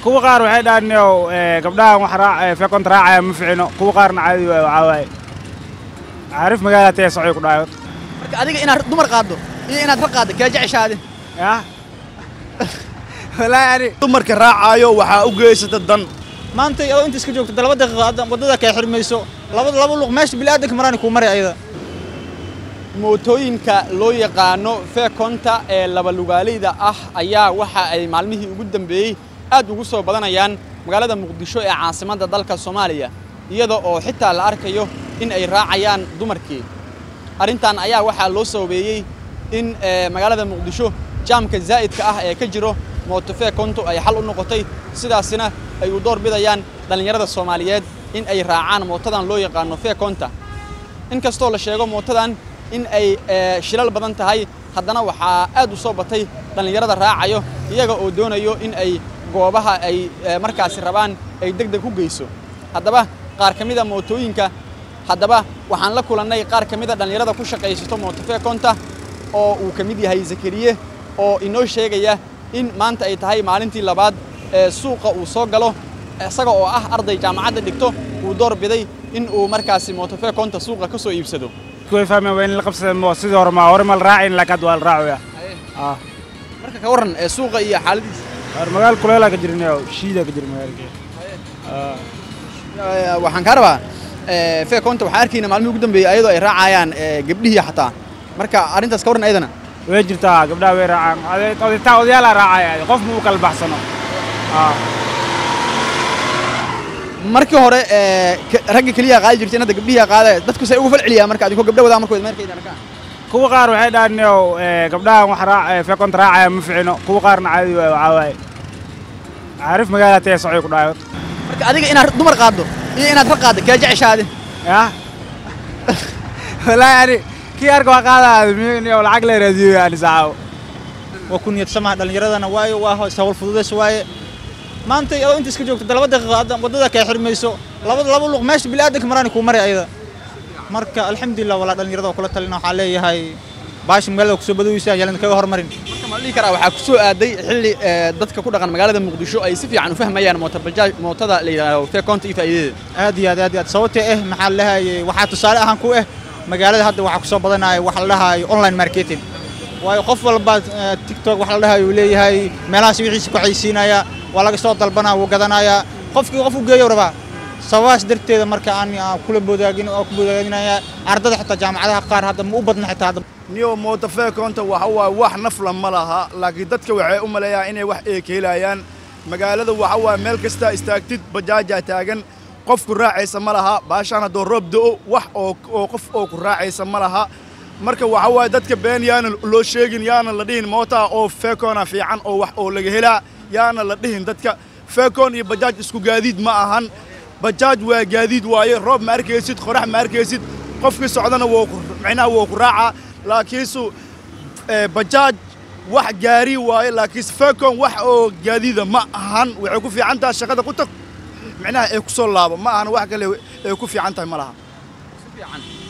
kuwa qaar waxay dhahaan niow gabdhahan wax raac fekonta raacaya ma ficino. Kuwa qaarna caadi waayo waxaa waaye caarif magaalada tee socay ku dhahay marka adiga inaad dumar qaaddo iyo inaad rag qaaddo kee jeceshaade? Yah walaahi ani dumarka raacaayo waxaa u geysata dan maanta adoo inta iska joogto laba daqiiqo hadda waddada kay xirmayso laba laba luq meesha bini'aadanka maraani kuu maray ayada. Mootooyinka loo yaqaano feekonta ee labalugaaleyda ah ayaa waxa ay maalmihii ugu dambeeyey aad ugu soo badanayaan magaalada muqdisho ee caasimadda dalka soomaaliya iyada oo xitaa la arkayo in ay raacayaan dumarkii. Arrintan ayaa waxaa loo sababeeyey in magaalada muqdisho jaamka zaa'idka ah ee ka jiro mooto feekontu ay xal u noqotay sidaasina ay u door bidayaan dhallinyarada soomaaliyeed in ay raacaan mootadan loo yaqaano feekonta in kastoo la sheego mootadan in ay shilal badan tahay haddana waxaa aad u soo batay dhallinyarada raacayo iyaga oo doonayo in ay goobaha ay markaasi rabaan ay deg deg u geyso. Haddaba qaar ka mida mootooyinka haddaba waxaan la kulannay qaar ka mida dhallinyarada ku shaqaysato mootofeekonta oo uu ka mid yahay zakariye oo inoo sheegaya in maanta ay tahay maalintii labaad سوق وصقله سقى أه أرضي جامعة دكتور ودور بدي إنه مركز موتفا كنت سوق كسو يبسدو كيف فهم وين القفص المؤسس أورما أورما الراعين لك دول الراعية آه مركز أورن سوق إيه حال أورما قال كل هلا كجرينا وشيدا كجرينا هيك آه وحنكربا في كنت وحاركينا معلم يقدم بأيضا الراعيان قبلية حتى مركز أرنت سكورن أيضا ويجرتا قبلها ويرعان هذا تودي تاودي على راعي قف مو كل markii hore ragga keliya qaadi jirtay in hadda gabdhihi qaada dadku say ugu fal celiyaa marka adinku gabdha wadaa markood meerkayda arkaan kuwa qaar waxay dhahaan niow gabdhahan wax raac fekonta raacaya ma ficino. Kuwa qaarna caadi waayo waxaa waaye caarif magaalada tee socay ku dhahay marka adiga inaad dumar qaaddo iyo inaad rag qaaddo kee jeceshaade yah walaahi ani kii arka waa qaadaad niow lacag la raadiyo ani saaxabo waa ku niyad samaha dhallinyaradana waayo waa hawl fududays waaye maanta adoo inta iska joogto laba daqiiqo hadda waddada kay xirmayso. Laba laba luq meesha bini'aadanka maraani kuu maray ayada. Marka alxamdulillah walaa dhallinyarada oo kula talina waxaa leeyahay baasha magaalada ku soo badaweysa yaalan kaga hormarin. Marka ma dhihi karaa waxaa ku soo aaday xilli dadka ku dhaqan magaalada muqdisho ay si fiican u fahmayaan mootobajaaj mootada la yidhaahdo feekonta iyo faa'iidadeeda aad iyo aad aad iyo aad. Sababtee eh maxaa la dhahayay waxaa tusaale ahaan ku eh magaalada hadda waxaa ku soo badanaya waxa la dhahayo online marketing. Waayo qof walba tiktok waxa la dhahayo uu leeyahay meelahaas wixiisa ku xaysiinaya waa laga soo dalbanaa wuu gadanayaa. Qofkii qof u geeyo rabaa sababahaas darteeda marka aan kula bodaagin oo ku bodaaginayaa ardada xitaa jaamacadaha qaar hadda ma u badna xitaa hadda. Niyo mootofeekonta waxa waaye wax nafla ma laha laakiin dadka waxay u maleeyaan inay wax eekeylayaan magaalada waxa waaye meel kastaa istaagtid bajaajaa taagan. Qofku raacaysa ma laha baashaan haddoo roob da'o wax oo qof oo ku raacaysa ma laha. Marka waxa waaye dadka been yaana loo sheegin yaana la dhihin mootaa oo feekona fiican oo wax oo laga helaa yaana la dhihin dadka. Feekon iyo bajaaj isku gaadiid ma ahan. Bajaaj waa gaadiid waaye roob ma arkaysid qorax ma arkaysid qofkii socdana micnaha wuu ku raacaa laakiinsu bajaaj wax gaari waaye laakiinse feekon wax oo gaadiida ma ahan. Waxay ku fiican tahay shaqada ku tag. Micnaha ee ku soo laabo ma ahan wax kale ee ku fiican tahay ma laha.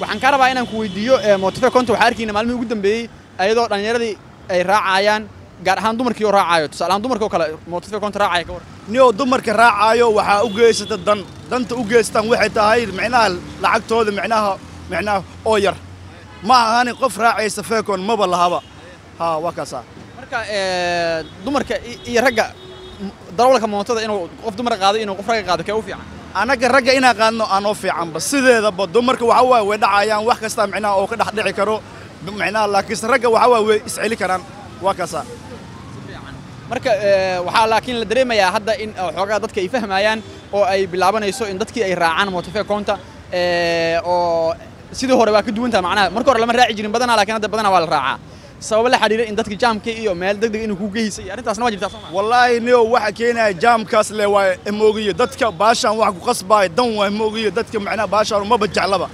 Waxaan kaa rabaa inaan ku weydiiyo mootofeekonta waxaa arkayna maalmihii ugu dambeeyey ayadoo dhallinyaradii ay raacayaan gaar ahaan dumarkii oo raacayo tusaale ahaan dumarka oo kale mootofeekonta raacaya ka warran niyo dumarka raacaayo waxaa u geysata dan danta u geystaan waxay tahay micnaha lacagtooda micnaha micnaha oo yar ma ahani qof raacaysa feekon maba lahaba ha waa kaasaa marka dumarka iyo ragga darawalka mootada inuu qof dumar qaado inuu qof ragga qaado kee u fiican annaga ragga inaan qaadno aanoo fiicanba sideedaba dumarka waxa waaye way dhacayaan wax kastaa micnaha oo ka dhex dhici karo micnaha laakiinse ragga waxa waaye way isceli karaan waa kaasaa marka waxaa laakiin la dareemayaa hadda in xoogaa dadka ay fahmayaan oo ay bilaabanayso in dadkii ay raacaan mootofeekonta oo sidii hore waa ka duwan tahay. Macnaha marka hore lama raaci jirin badanaa laakiin hadda badanaa waa la raacaa. Sababo la xidhiira in dadka jaamka iyo meel degdeg inuu ku geysay. Arrintaasna waa jirtaa soo maa wallaahi niyo waxa keenaya jaamkaas le waa moogiyo dadka baashaan wax ku qasbaaya dan waa moogiyo dadka macnaha baashaan maba jeclaba.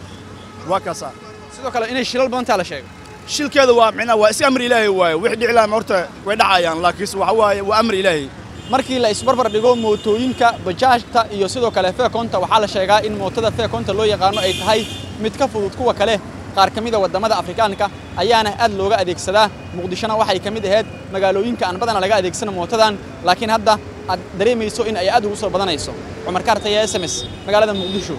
Waa kaasaa. Sidoo kale inay shilal badantaa la sheego shilkeeda waa micnaha waa is amri ilaahay waaye wixii dhici lahaan horta way dhacayaan laakiinse waxa waaye waa amri ilaahay markii la isbarbar dhigo mootooyinka bajaajta iyo sidoo kale feekonta waxaa la sheegaa in mootada feekonta loo yaqaano ay tahay mid ka fudud kuwa kale qaar ka mida waddamada afrikaanka ayaana aad looga adeegsadaa muqdishona waxay ka mid ahayd magaalooyinka aan badana laga adeegsana mootadan laakiin hadda aad dareemayso in ay aad ugu soo badanayso cumar kaartaya s m s magaalada muqdisho